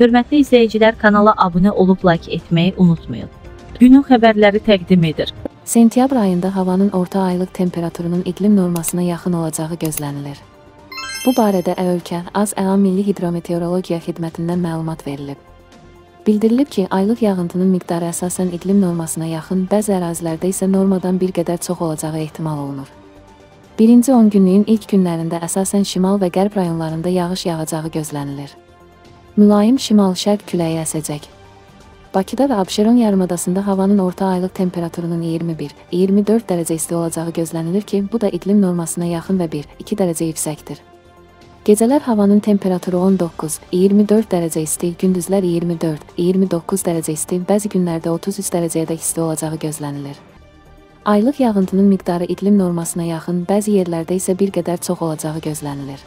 Hörmətli izləyicilər, kanala abunə olub like etməyi unutmayın. Günün xəbərləri təqdim edir. Sentyabr ayında havanın orta aylıq temperaturunun iqlim normasına yaxın olacağı gözlənilir. Bu barədə ölkə Az-Əla Milli Hidrometeorologiya Xidmətindən məlumat verilib. Bildirilib ki, aylıq yağıntının miqdarı əsasən iqlim normasına yaxın, bəzi ərazilərdə isə normadan bir qədər çox olacağı ehtimal olunur. Birinci 10 günlüyün ilk günlərində əsasən şimal və qərb rayonlarında yağış yağacağı gözlənilir. Mülayim şimal-şərq küləyi əsəcək. Bakıda və Abşeron yarımadasında havanın orta aylıq temperaturunun 21-24 dərəcə isti olacağı gözlənilir ki, bu da iqlim normasına yaxın və 1-2 dərəcə yüksəkdir. Gecələr havanın temperaturu 19-24 dərəcə isti, gündüzlər 24-29 dərəcə isti, bəzi günlərdə 33 dərəcəyə də isti olacağı gözlənilir. Aylıq yağıntının miqdarı iqlim normasına yaxın, bəzi yerlərdə isə bir qədər çox olacağı gözlənilir.